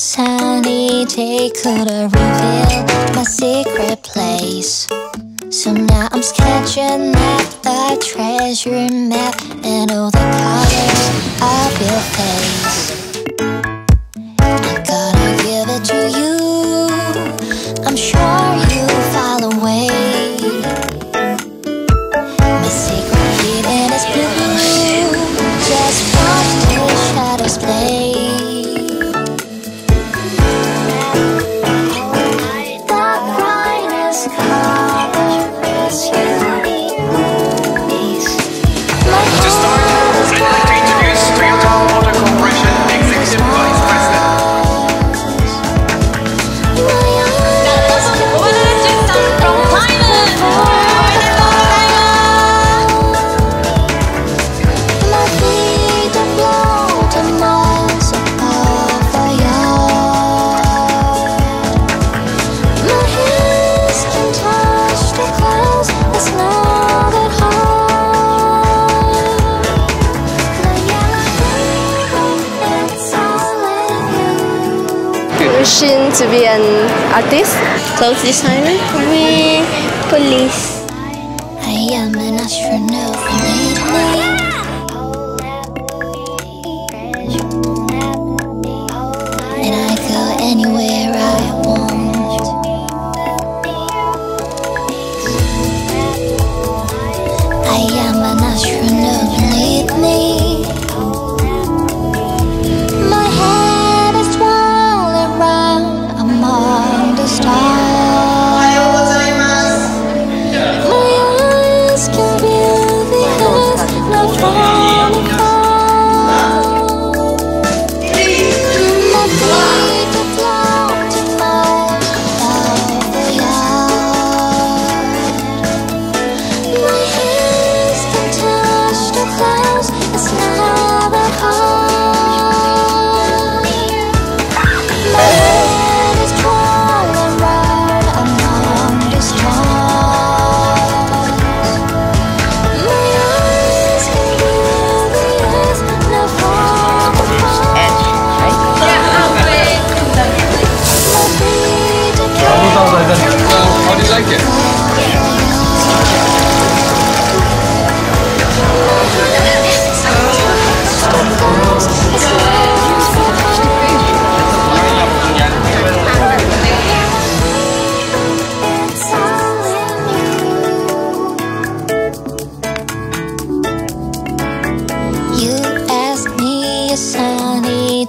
sunny day could I reveal my secret place So now I'm sketching out the treasure map And all the colors of your face ambition to be an artist? Clothes designer? For Me, police. I am an astronaut lately. 你。